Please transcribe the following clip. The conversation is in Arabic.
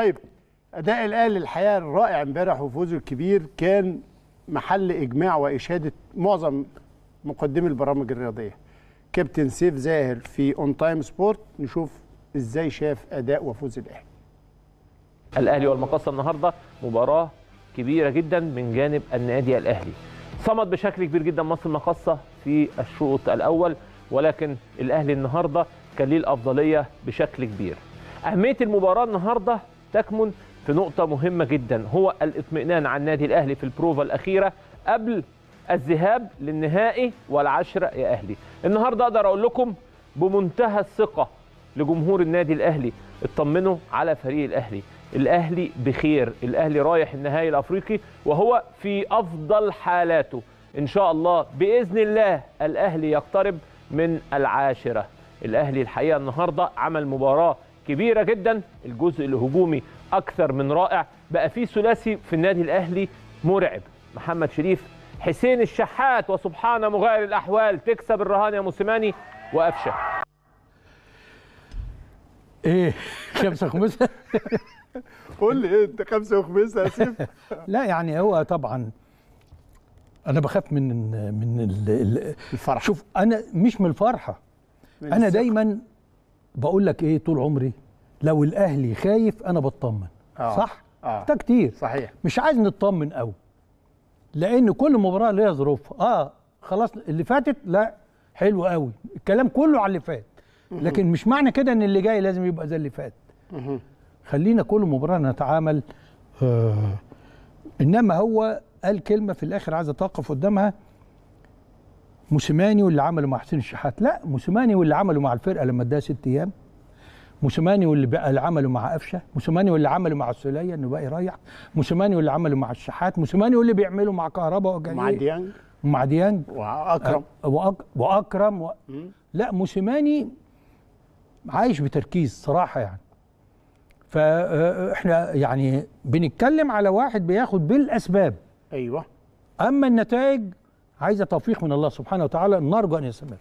طيب أداء الاهلي الحقيقة الرائع امبارح وفوزه الكبير كان محل إجماع وإشادة معظم مقدمي البرامج الرياضية. كابتن سيف زاهر في اون تايم سبورت نشوف إزاي شاف أداء وفوز الاهلي الأهلي والمقصة النهارده مباراة كبيرة جدا من جانب النادي الأهلي. صمد بشكل كبير جدا مصر المقصة في الشوط الأول ولكن الأهلي النهارده كان ليه الافضليه بشكل كبير. أهمية المباراة النهارده تكمن في نقطة مهمة جدا. هو الاطمئنان على النادي الأهلي في البروفا الأخيرة قبل الذهاب للنهائي والعشرة يا أهلي. النهارده أقدر أقول لكم بمنتهى الثقة لجمهور النادي الأهلي اطمنوا على فريق الأهلي. الأهلي بخير. الأهلي رايح النهائي الأفريقي وهو في أفضل حالاته. إن شاء الله بإذن الله الأهلي يقترب من العاشرة. الأهلي الحقيقة النهارده عمل مباراة كبيرة جدا الجزء الهجومي أكثر من رائع. بقى في ثلاثي في النادي الأهلي مرعب. محمد شريف حسين الشحات وسبحان مغير الأحوال. تكسب الرهان يا موسيماني وقفشه إيه خمسة خمسة؟ قول لي إيه أنت خمسه وخميسه يا سيف؟ لا يعني هو طبعا أنا بخاف من من ال- ال- الفرح شوف أنا مش من الفرحة. أنا. دايما بقول لك إيه طول عمري؟ لو الأهلي خايف أنا بطمن. آه. صح؟ آه. ده كتير. صحيح. مش عايز نطمن قوي لأن كل مباراة ليها ظروفها. آه خلاص اللي فاتت لا حلو قوي الكلام كله على اللي فات. لكن مش معنى كده إن اللي جاي لازم يبقى زي اللي فات. خلينا كل مباراة نتعامل آه إنما هو قال كلمة في الآخر عايز اتوقف قدامها. موسيماني واللي عمله مع حسين الشحات. لا موسيماني واللي عمله مع الفرقة لما اداها ست أيام. موسيماني واللي بقى اللي عمله مع قفشة. موسيماني واللي عمله مع السولية إنه بقى يريح. موسيماني واللي عمله مع الشحات. موسيماني واللي بيعمله مع كهربا وجاي مع ديانج. مع ديانج. وأكرم. وأك... وأكرم و... لا موسيماني عايش بتركيز صراحة يعني. فاحنا يعني بنتكلم على واحد بياخد بالأسباب. أيوه. أما النتائج عايزة توفيق من الله سبحانه وتعالى نرجو أن يستمر